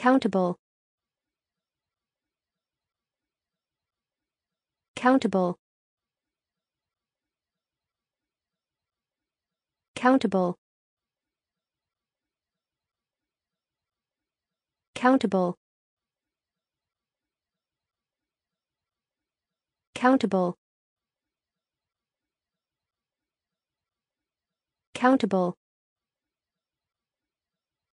countable. Countable. Countable. Countable. Countable. Countable.